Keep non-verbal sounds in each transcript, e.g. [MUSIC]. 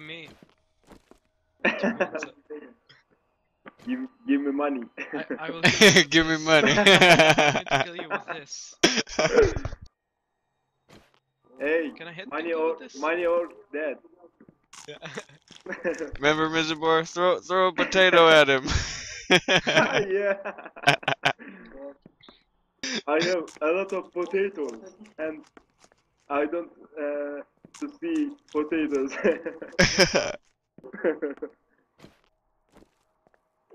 that CD. Look at me. [LAUGHS] give give me money. I, I will [LAUGHS] kill Give me money. [LAUGHS] I'm going to kill you with this. hey, Can I hit money people or with this? money or dead. Remember, Mr. Boy? Throw throw a potato at him. yeah. I have a lot of potatoes and I don't uh, to see potatoes. [LAUGHS]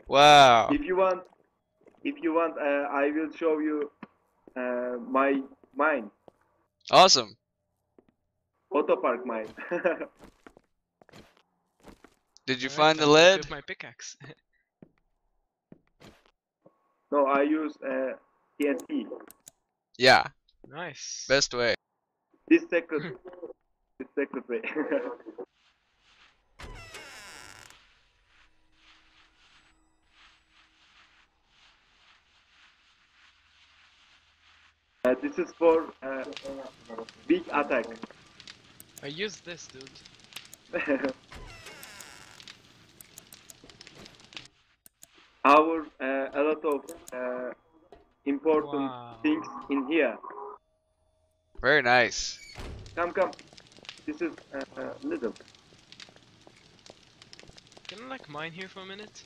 wow. if you want, if you want, uh, I will show you uh, my mine, Awesome. auto park mine. [LAUGHS] Did you Alright, find the lead? my pickaxe. [LAUGHS] no, I use uh, TNT. Yeah. nice. Best way. This secret, this secret way. [LAUGHS] Uh, this is for uh, big attack. I use this, dude. [LAUGHS] Our uh, a lot of uh, important Wow. things in here. Very nice. Come, come. This is uh, uh, little. Can I like mine here for a minute?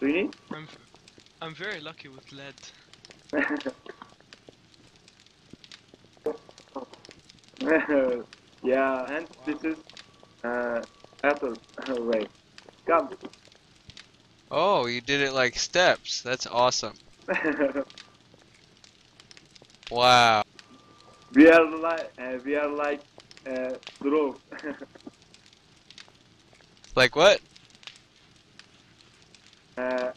Do you need? I'm v- I'm very lucky with lead. [LAUGHS] yeah, and this is uh, apple [LAUGHS] way. Come. Oh, you did it like steps. That's awesome. [LAUGHS] Wow. We are like uh, we are like uh, drove. [LAUGHS] Like what? [LAUGHS] uh,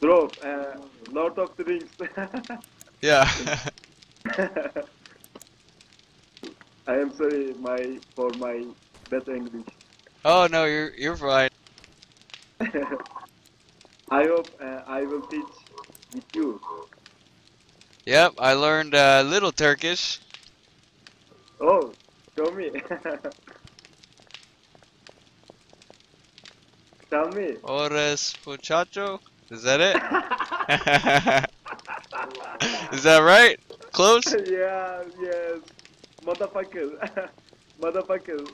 drove. Uh, Lord of the Rings. [LAUGHS] Yeah. I am sorry, my for my bad English. oh no, you're you're fine. I hope uh, I will teach with you. Yep, I learned a little Turkish. Oh, show me. [LAUGHS] Tell me. Ores muchacho. Is that it? [LAUGHS] Is that right? Close? [LAUGHS] yeah, yes. Motherfucker. Motherfucker.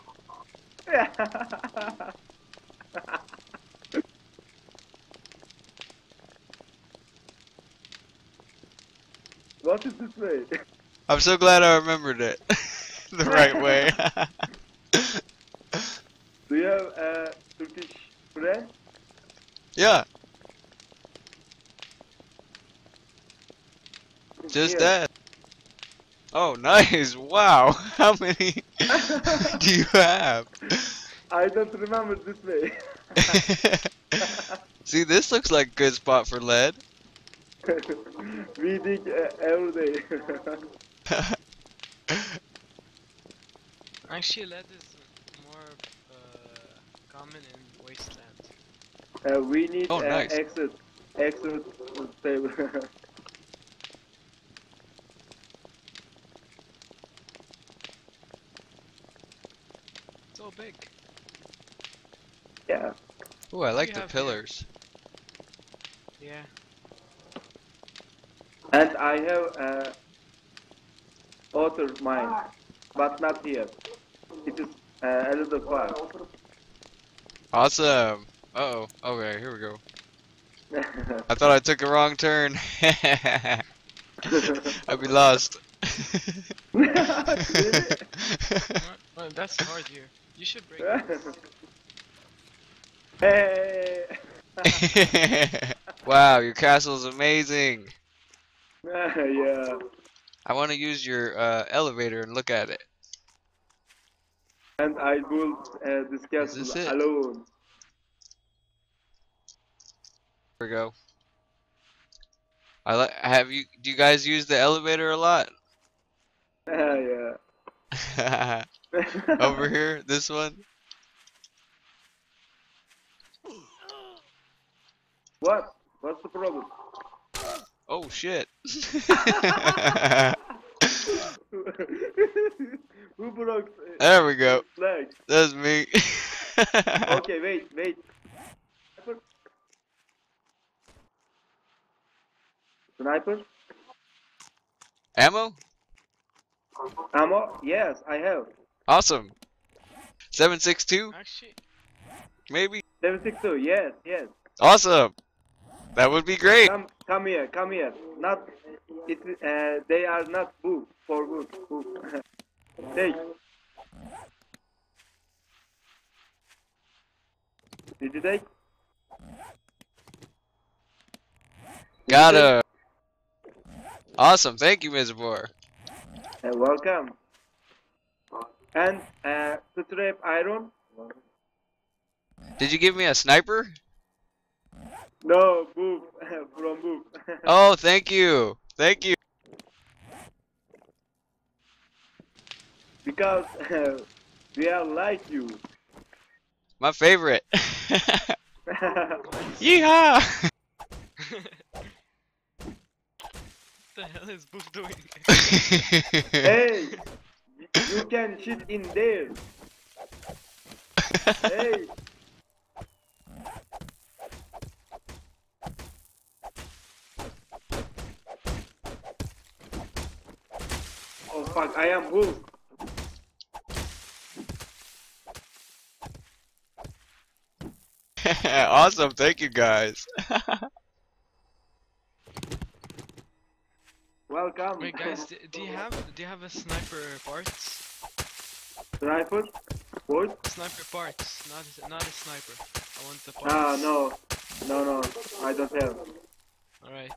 What is this way? I'm so glad I remembered it [LAUGHS] the right way. [LAUGHS] Do you have a Turkish friend? yeah, just Here. that. Oh, nice. Wow. [LAUGHS] How many do you have? I don't remember this way. See, this looks like a good spot for lead. We dig uh, every day. [LAUGHS] Actually, lead is more uh, common in wasteland. uh, we need Oh, uh, nice. exit. Exit table. [LAUGHS] So big. yeah. Ooh, I like the have here? pillars. Yeah. And I have uh, author mine, but not here. It is uh, a little far. Awesome. Uh oh. Okay, here we go. I thought I took a wrong turn. [LAUGHS] I'd be lost. Well, that's hard here. You should break [LAUGHS] this. hey! [LAUGHS] wow, your castle is amazing. [LAUGHS] yeah. I want to use your uh, elevator and look at it. And I built uh, this castle this it? alone. Here we go. I like. Have you? Do you guys use the elevator a lot? [LAUGHS] [LAUGHS] yeah. Over here, this one. What? What's the problem? Oh shit. [LAUGHS] There we go. Flag. That's me. [LAUGHS] Okay, wait, wait. Sniper. Sniper. Ammo? Ammo? Yes, I have. Awesome. 762? Maybe? 762. Yes, yes. Awesome. That would be great. Come, come here, come here. Not, it. Uh, they are not book for book. Take. [LAUGHS] Did you take? Got it. Awesome. Thank you, Misibor. Uh, welcome. And uh, to trap iron? Did you give me a sniper? No, book [LAUGHS] from book. [LAUGHS] Oh, thank you. Thank you. because [LAUGHS] we are like you. My favorite. Yeehaw! what the hell is Boof doing? hey, you can shit in there. Hey. Oh fuck, I am Wolf. [LAUGHS] awesome. Thank you, guys. [LAUGHS] Welcome. Wait, guys, do, do you have do you have a sniper parts? Sniper? What? Sniper parts, not a, not a sniper. I want the parts. Ah, no. No, no, I don't have. All right.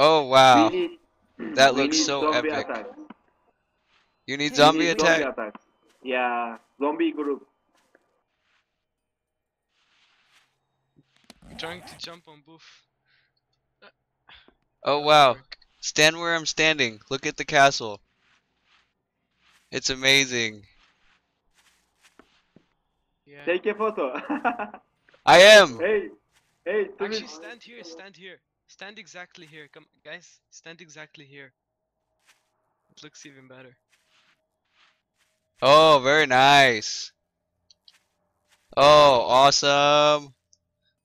Oh, wow. We need, hmm, That we looks need so zombie epic. Attacks. You need zombie need attack? Zombie attacks. Yeah, zombie group. I'm trying to jump on Boof. Oh, wow. Stand where I'm standing. Look at the castle. It's amazing. Yeah. Take a photo. [LAUGHS] I am. hey, hey, Actually, Timmy. stand here. Stand here. Stand exactly here. Come, guys. Stand exactly here. It looks even better. Oh, very nice. Oh, awesome.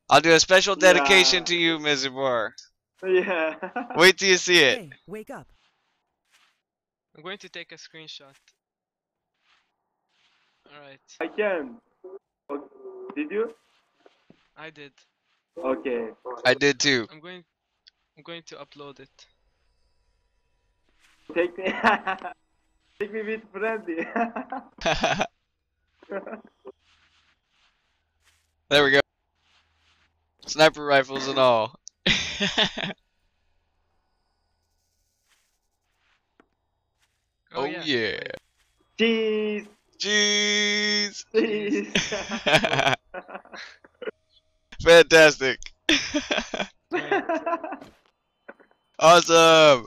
I'll do a special dedication Yeah. to you, Misibor. Yeah. Wait till you see it. Hey, wake up. I'm going to take a screenshot. Alright, I can. Oh, did you? I did. Okay. I did too. I'm going I'm going to upload it. Take me. [LAUGHS] Take me with friendly. [LAUGHS] there we go. Sniper rifles and all. [LAUGHS] Oh, oh yeah. Cheese. Jeez. Jeez. Fantastic. Awesome. Oh,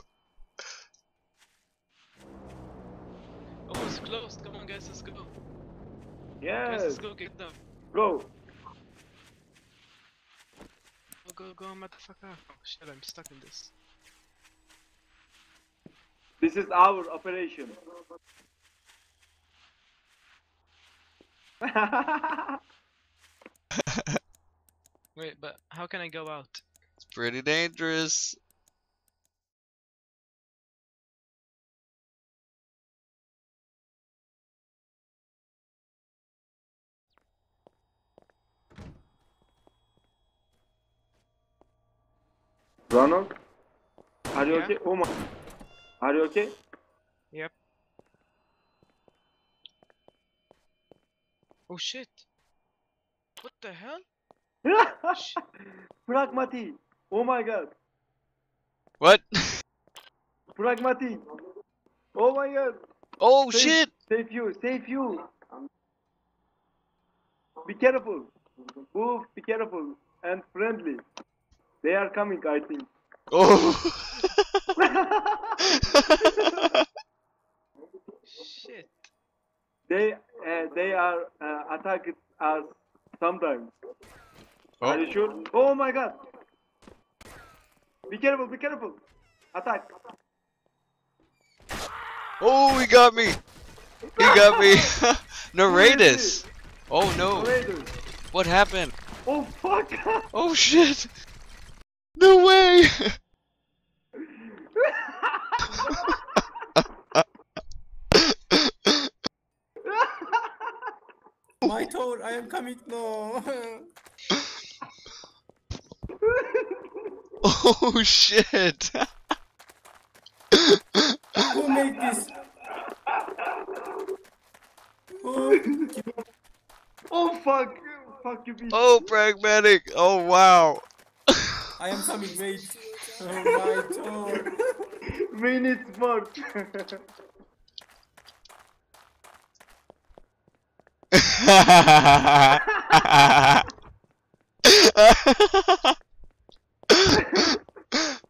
Almost closed. Come on guys, let's go. Guys, yes. let's go get them. Go. Go go go motherfucker. Oh shit, I'm stuck in this. This is our operation. [LAUGHS] Wait, but how can I go out? It's pretty dangerous. Ronald, are you Yeah? okay? Oh my. Are you okay? Yep. Oh shit. What the hell? [LAUGHS] Pragmatic. Oh my god. What? [LAUGHS] Pragmatic. Oh my god. oh Save- shit! Save you. Save you. Be careful. Move. Be careful and friendly. They are coming, I think. Oh. [LAUGHS] Shit. they uh, they are uh, attacked us sometimes. Are oh. you sure? Oh my god. Be careful, be careful. Attack. Oh, he got me. He got me. [LAUGHS] [LAUGHS] Narratus. Oh no. Raiders. What happened? Oh fuck. Oh shit. No way. [LAUGHS] My tower, I am coming. No. Oh shit. Who made this? Who? oh fuck. Fuck you, bitch. Oh pragmatic. Oh wow. [LAUGHS] I am coming. Wait. Oh my tower. We need smoke.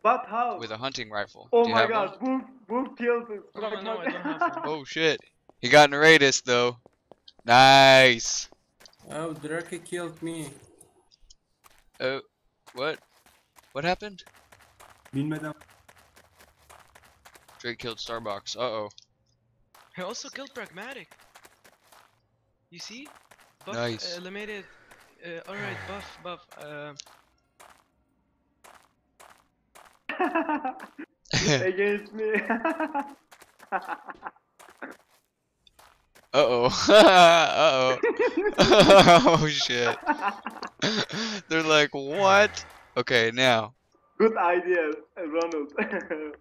but how? With a hunting rifle. oh Do you my have god, one? Boom, Boom killed us. Oh, no, no, I don't have one. Oh shit. He got Narratus though. Nice. Oh, Drake killed me. Oh, what? What happened? Mean Bilmeden. Drake killed Starbucks. Uh oh. I also killed Pragmatic. You see? Buff Nice. uh, eliminated. Uh, Alright, buff, buff. Uh, [LAUGHS] Against me. Uh oh. uh oh. oh shit. [LAUGHS] They're like, what? Okay, now. Good idea, Ronald. [LAUGHS]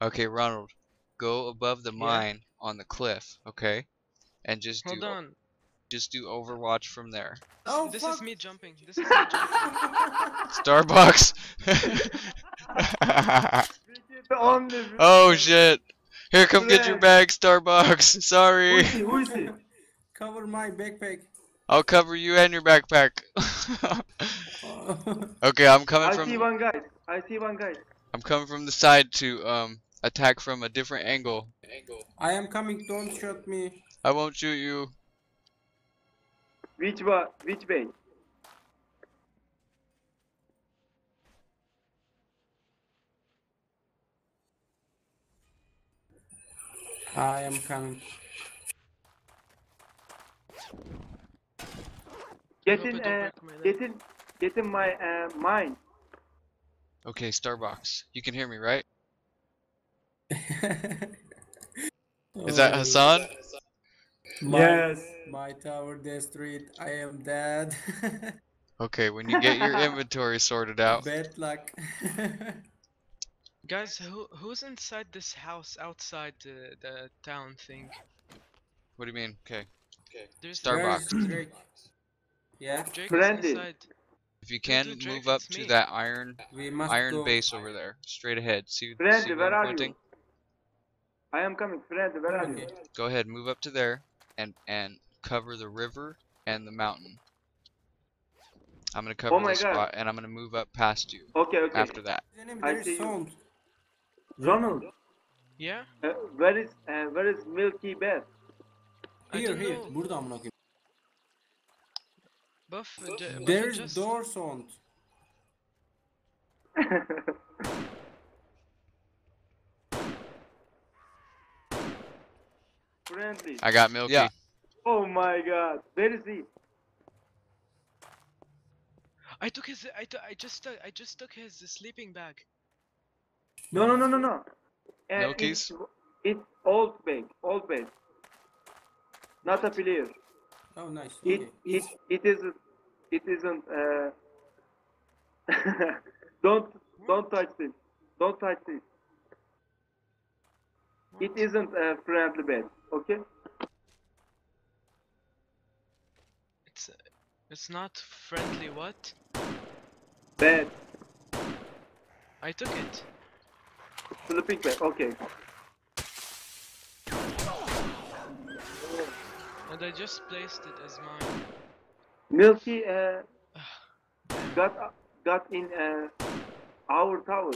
Okay, Ronald. Go above the Yeah. mine on the cliff, okay? And just hold do on. just do Overwatch from there. Oh, this fuck. is me jumping. This is me [LAUGHS] jumping. Starbucks. [LAUGHS] oh shit. Here, come get your bag, Starbucks. Sorry. is he? Who is he? Cover my backpack. I'll cover you and your backpack. [LAUGHS] okay, I'm coming I from see one guy. I see one guy. I'm coming from the side to um attack from a different angle. Angle. I am coming. Don't shoot me. I won't shoot you. Which wa? Which way? I am coming. Get Hope in. Uh, my leg. get in. Get in my uh, mine. Okay, Starbucks. You can hear me, right? [LAUGHS] Is that Oh, Hassan? My, My tower destroyed. I am dead. [LAUGHS] Okay, when you get your inventory sorted out. Bad luck. [LAUGHS] Guys, who who's inside this house outside the, the town thing? What do you mean? Okay. Okay. There's Starbucks. [CLEARS THROAT] Where's Drake? Yeah, Drake Brandy. inside. If you can dude, Drake, move up to me. that iron iron go. base over there, straight ahead. See, Friend, see where where I'm are you? pointing? I am coming, friend. Where are you? Go ahead, move up to there and and cover the river and the mountain. I'm gonna cover Oh my this God. spot and I'm gonna move up past you Okay, okay. after that. I there is see you. Ronald, Yeah? uh, where is uh, where is Milky Beth? I Here, here. Burada amına koyayım. Buff, uh, j- There is just... door sound. Friendly. I got Milky. Yeah. Oh my God, where is he? I took his. I, t- I just. Uh, I just took his sleeping bag. No, no, no, no, no. Uh, Milky's? It's, it's old bag, old bag. Not a player. Oh nice. It Okay. it it isn't. It isn't. Uh... [LAUGHS] don't don't touch this. Don't touch this. It isn't a friendly bed. Okay. It's. Uh, it's not friendly. What? Bed. I took it. Sleeping bed, Okay. And I just placed it as mine. Milky uh, [SIGHS] got got in uh, our tower.